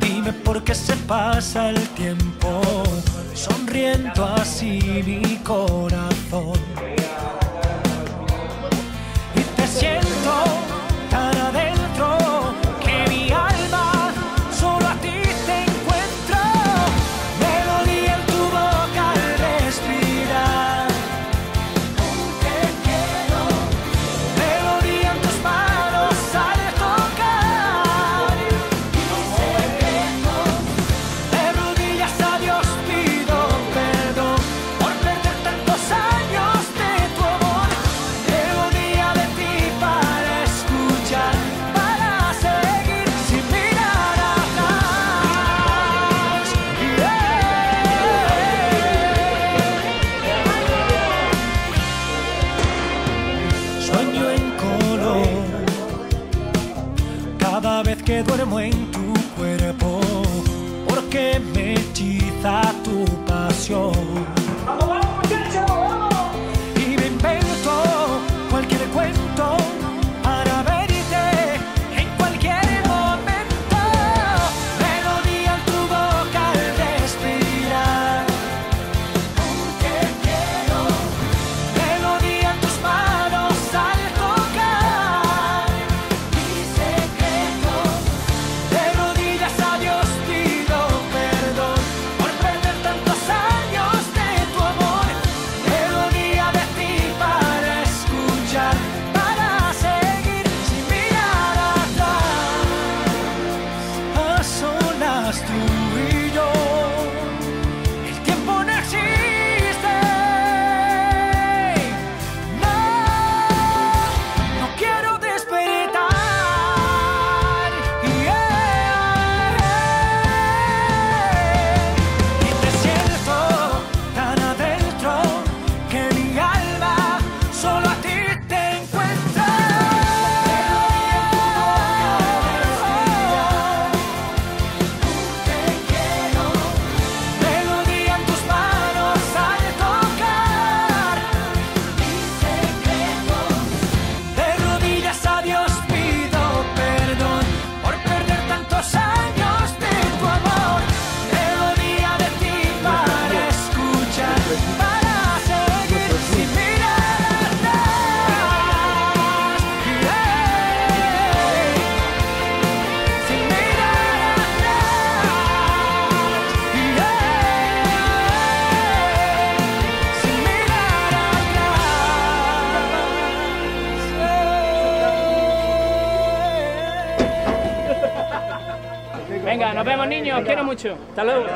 Dime por qué se pasa el tiempo, sonriendo así mi corazón. sueño en color cada vez que duermo en tu cuerpo, porque me hechiza tu pasión. Venga, nos vemos niños, quiero mucho. Hasta luego.